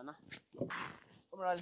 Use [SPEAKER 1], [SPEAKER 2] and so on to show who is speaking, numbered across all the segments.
[SPEAKER 1] Sana. Kumral.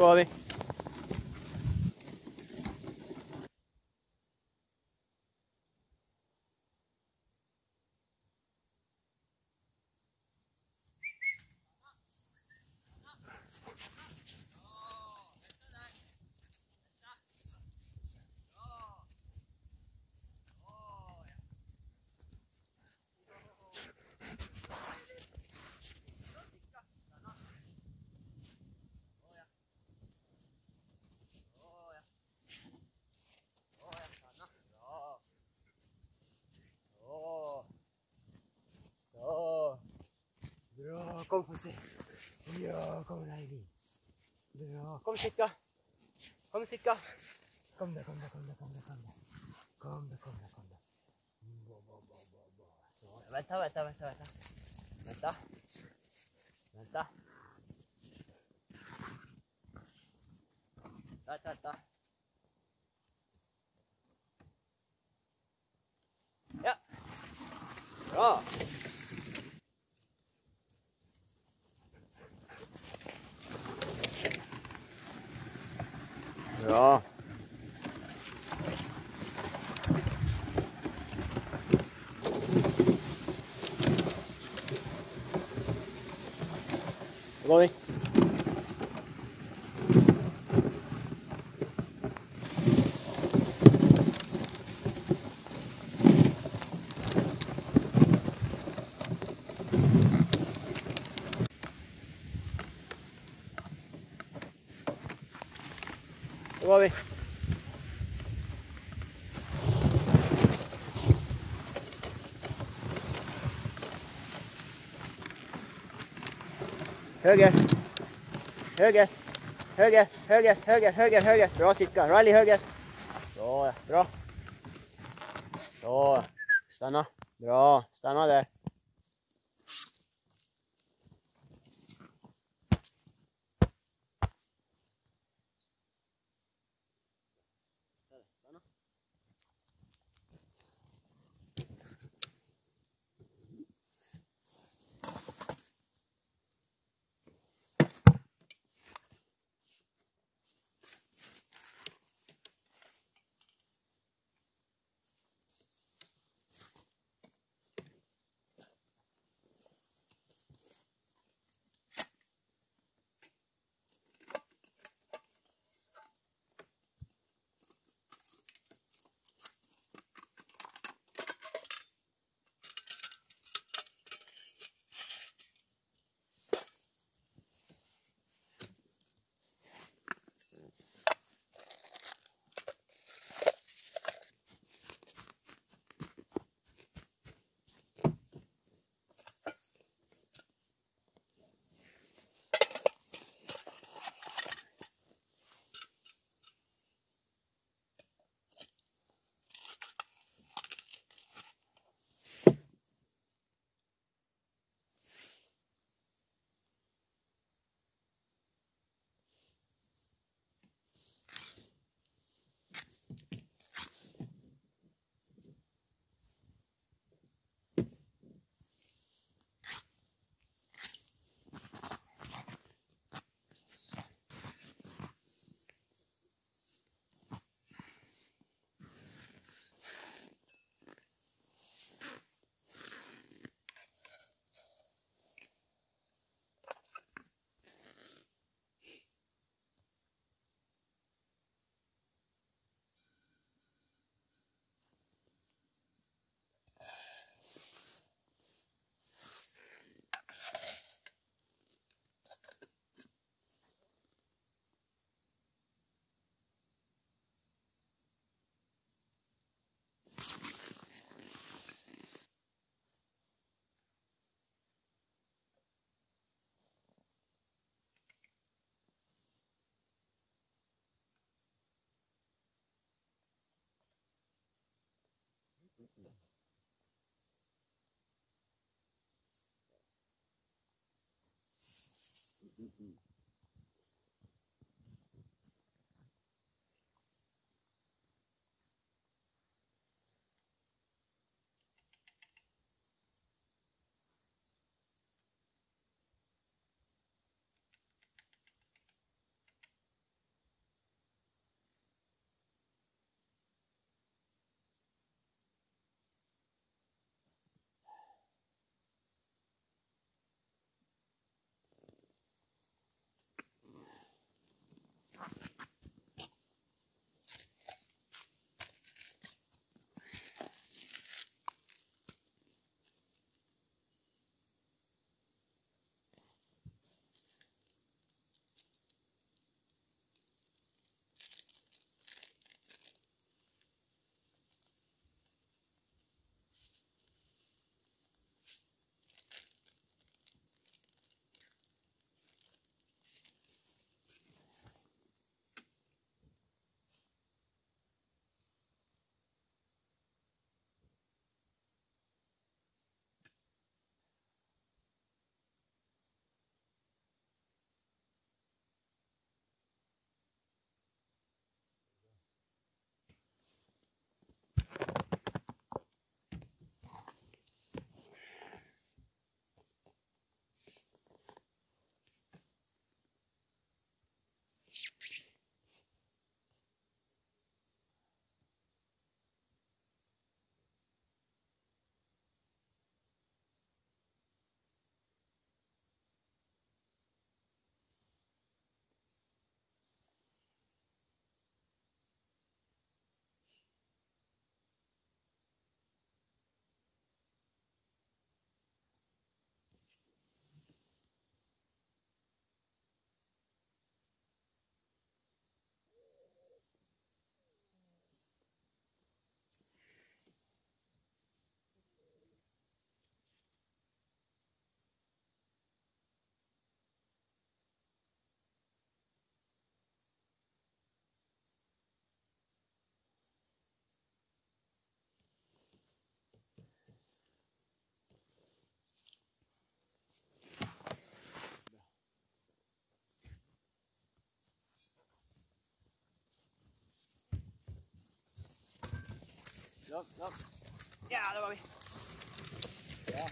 [SPEAKER 1] Suave. Bra, kom få se. Ja, kom Riley. Bra, kom Sicka. Kom Sicka. Kom där, kom där, kom där, kom där, kom där. Kom där, kom där, kom där. Mm, Bra, bra, bra, bra, bra. Så, ja, vänta, vänta, vänta, vänta. Vänta. Vänta. Vänta, vänta. Ja. Bra. Đó. vi. Høyre. Høyre. Høyre, høyre, høyre, høyre. høyre. Bra, Sitka. Rally høyre. Så, bra. Så. Stanna. Bra. Stanna
[SPEAKER 2] der. Hmm.
[SPEAKER 1] Ja, ja. ja, det var vi.
[SPEAKER 2] Ja.